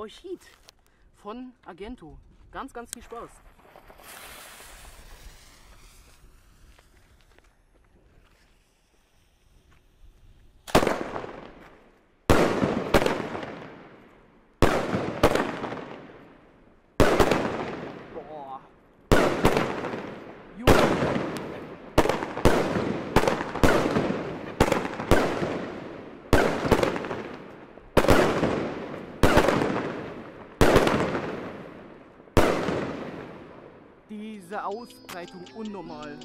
Orchid von Argento. Ganz, ganz viel Spaß. Diese Ausbreitung unnormal.